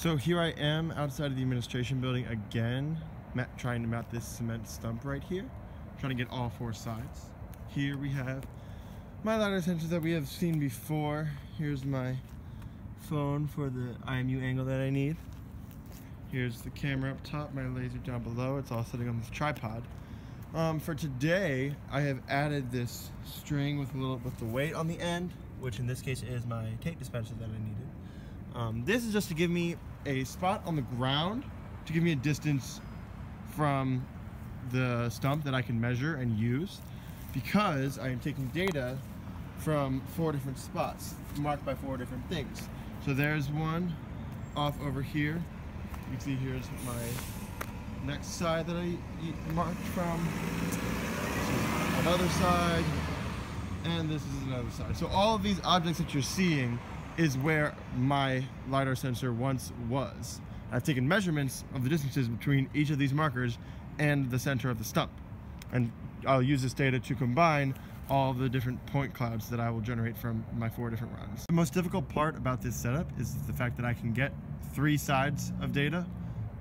So here I am outside of the administration building again, trying to mount this cement stump right here, trying to get all four sides. Here we have my LiDAR sensors that we have seen before. Here's my phone for the IMU angle that I need. Here's the camera up top, my laser down below. It's all sitting on this tripod. Um, for today, I have added this string with a little with the weight on the end, which in this case is my tape dispenser that I needed. Um, this is just to give me a spot on the ground to give me a distance from the stump that I can measure and use because I am taking data from four different spots marked by four different things. So there's one off over here. You can see here's my next side that I marked from. another side, and this is another side. So all of these objects that you're seeing is where my LiDAR sensor once was. I've taken measurements of the distances between each of these markers and the center of the stump. And I'll use this data to combine all the different point clouds that I will generate from my four different runs. The most difficult part about this setup is the fact that I can get three sides of data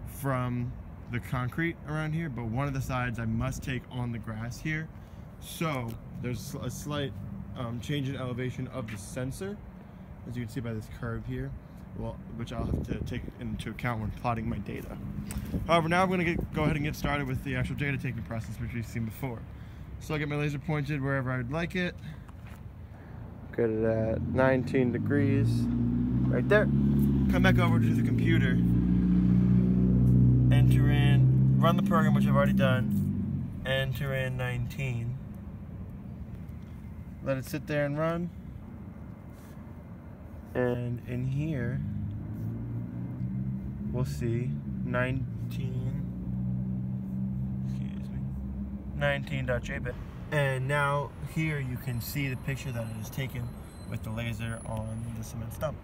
from the concrete around here, but one of the sides I must take on the grass here. So there's a slight um, change in elevation of the sensor, as you can see by this curve here well, which I'll have to take into account when plotting my data. However, now I'm going to go ahead and get started with the actual data taking process, which we've seen before. So I get my laser pointed wherever I'd like it. Get it at 19 degrees, right there. Come back over to the computer, enter in, run the program, which I've already done, enter in 19. Let it sit there and run. And in here, we'll see 19, excuse me, 19.jpg. And now here you can see the picture that it is taken with the laser on the cement stump.